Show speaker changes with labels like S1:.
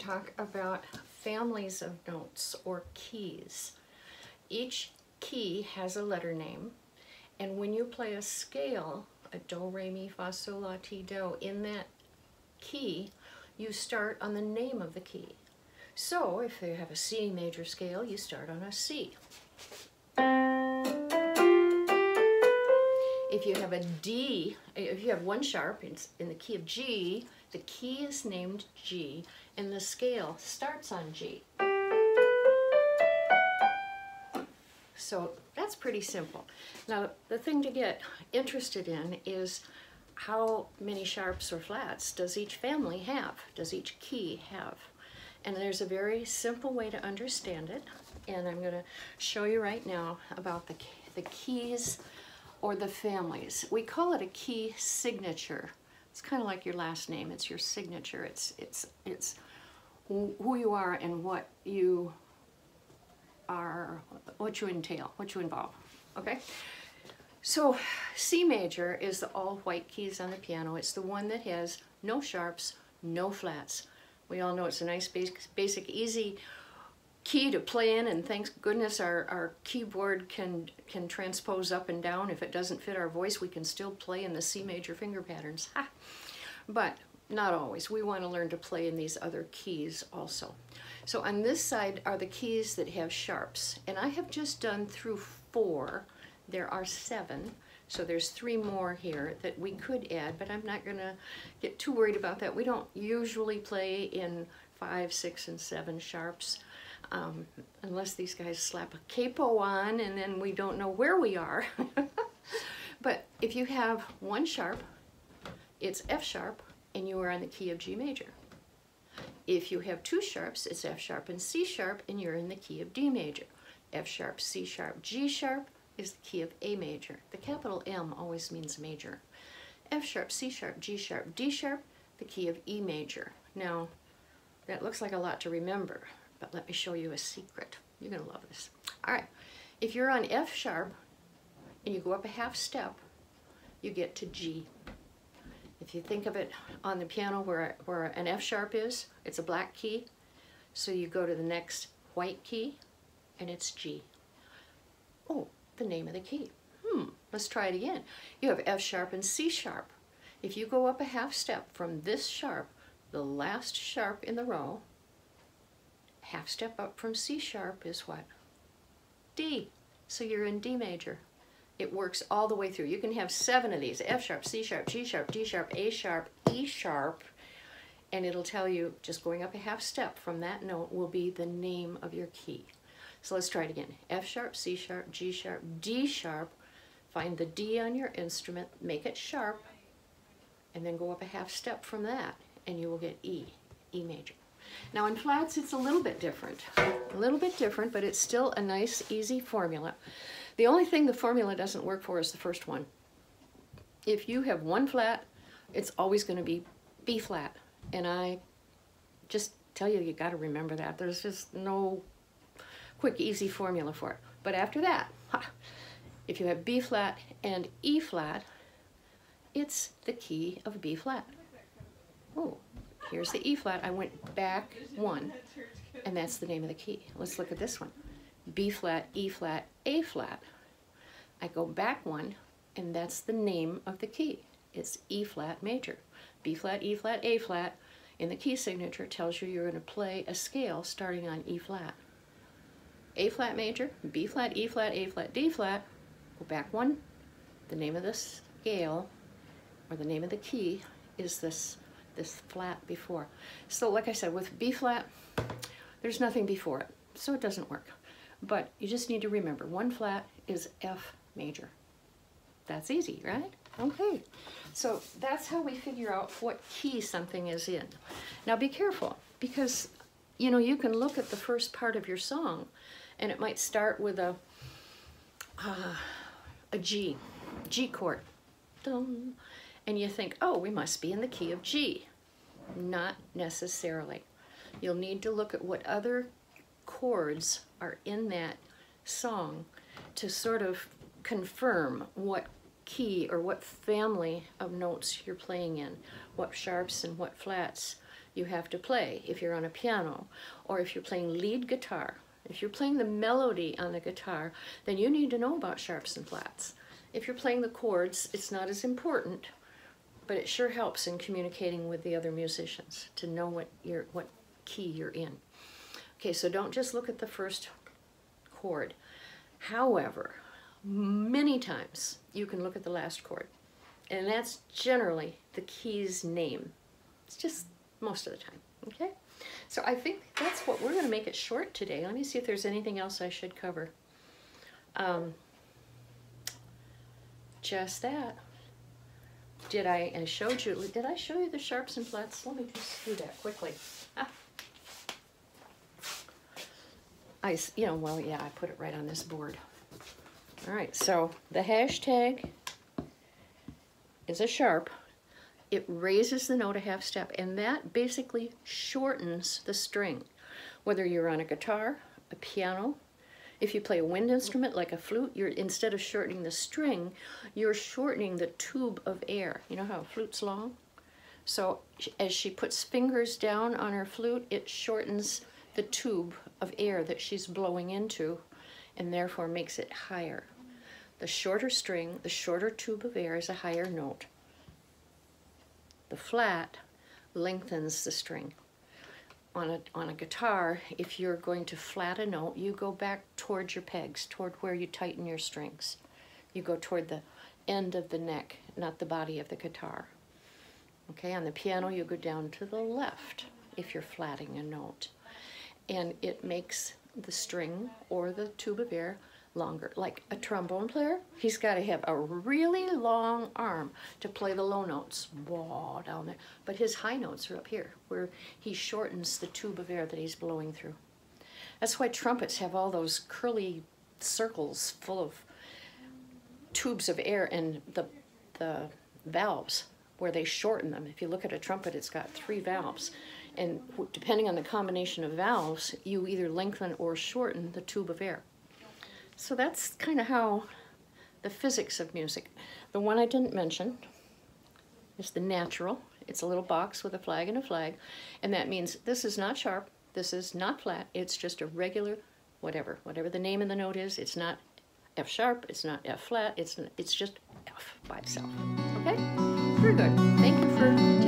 S1: talk about families of notes or keys. Each key has a letter name, and when you play a scale, a do, re, mi, fa, sol, la, ti, do, in that key, you start on the name of the key. So if you have a C major scale, you start on a C. If you have a D, if you have one sharp in the key of G, the key is named G the scale starts on G. So that's pretty simple. Now the thing to get interested in is how many sharps or flats does each family have? Does each key have? And there's a very simple way to understand it. And I'm going to show you right now about the, the keys or the families. We call it a key signature. It's kind of like your last name. It's your signature. It's, it's, it's who you are and what you are, what you entail, what you involve, okay? So C major is the all white keys on the piano. It's the one that has no sharps, no flats. We all know it's a nice basic, basic easy key to play in and thanks goodness our, our keyboard can can transpose up and down. If it doesn't fit our voice, we can still play in the C major finger patterns. Ha. But not always. We want to learn to play in these other keys also. So on this side are the keys that have sharps. And I have just done through four. There are seven. So there's three more here that we could add, but I'm not going to get too worried about that. We don't usually play in five, six, and seven sharps um, unless these guys slap a capo on and then we don't know where we are. but if you have one sharp, it's F sharp, and you are in the key of G major. If you have two sharps, it's F sharp and C sharp, and you're in the key of D major. F sharp, C sharp, G sharp is the key of A major. The capital M always means major. F sharp, C sharp, G sharp, D sharp, the key of E major. Now, that looks like a lot to remember, but let me show you a secret. You're to love this. All right, if you're on F sharp and you go up a half step, you get to G. If you think of it on the piano where, where an F sharp is, it's a black key. So you go to the next white key and it's G. Oh, the name of the key. Hmm, let's try it again. You have F sharp and C sharp. If you go up a half step from this sharp, the last sharp in the row, half step up from C sharp is what? D. So you're in D major. It works all the way through. You can have seven of these, F sharp, C sharp, G sharp, D sharp, A sharp, E sharp, and it'll tell you just going up a half step from that note will be the name of your key. So let's try it again. F sharp, C sharp, G sharp, D sharp. Find the D on your instrument, make it sharp, and then go up a half step from that, and you will get E, E major. Now in flats, it's a little bit different. A little bit different, but it's still a nice, easy formula. The only thing the formula doesn't work for is the first one. If you have one flat, it's always going to be B flat. And I just tell you, you got to remember that. There's just no quick, easy formula for it. But after that, if you have B flat and E flat, it's the key of B flat. Oh, here's the E flat. I went back one, and that's the name of the key. Let's look at this one. B flat, E flat, A flat. I go back one, and that's the name of the key. It's E flat major. B flat, E flat, A flat. In the key signature tells you you're going to play a scale starting on E flat. A flat major, B flat, E flat, A flat, D flat. Go back one. The name of the scale, or the name of the key, is this this flat before. So like I said, with B flat, there's nothing before it, so it doesn't work. But you just need to remember, one flat is F major. That's easy, right? Okay, so that's how we figure out what key something is in. Now be careful, because you know, you can look at the first part of your song, and it might start with a, uh, a G, G chord, and you think, oh, we must be in the key of G. Not necessarily. You'll need to look at what other chords are in that song to sort of confirm what key or what family of notes you're playing in, what sharps and what flats you have to play if you're on a piano or if you're playing lead guitar. If you're playing the melody on the guitar, then you need to know about sharps and flats. If you're playing the chords, it's not as important, but it sure helps in communicating with the other musicians to know what you're, what key you're in. Okay, so don't just look at the first chord. However, many times you can look at the last chord, and that's generally the key's name. It's just most of the time, okay? So I think that's what we're going to make it short today. Let me see if there's anything else I should cover. Um, just that. Did I, I showed you, did I show you the sharps and flats? Let me just do that quickly. Ah. I, you know, well, yeah, I put it right on this board. All right, so the hashtag is a sharp. It raises the note a half step, and that basically shortens the string. Whether you're on a guitar, a piano, if you play a wind instrument like a flute, you're instead of shortening the string, you're shortening the tube of air. You know how a flute's long? So as she puts fingers down on her flute, it shortens the tube of air that she's blowing into and therefore makes it higher. The shorter string, the shorter tube of air is a higher note. The flat lengthens the string on a, on a guitar, if you're going to flat a note, you go back towards your pegs, toward where you tighten your strings. You go toward the end of the neck, not the body of the guitar. Okay, on the piano, you go down to the left if you're flatting a note. And it makes the string or the tube of air longer. Like a trombone player, he's got to have a really long arm to play the low notes, wah, down there. But his high notes are up here, where he shortens the tube of air that he's blowing through. That's why trumpets have all those curly circles full of tubes of air and the, the valves where they shorten them. If you look at a trumpet, it's got three valves. And depending on the combination of valves, you either lengthen or shorten the tube of air. So that's kind of how the physics of music. The one I didn't mention is the natural. It's a little box with a flag and a flag, and that means this is not sharp, this is not flat, it's just a regular whatever. Whatever the name of the note is, it's not F sharp, it's not F flat, it's, it's just F by itself. Okay? Very good. Thank you for.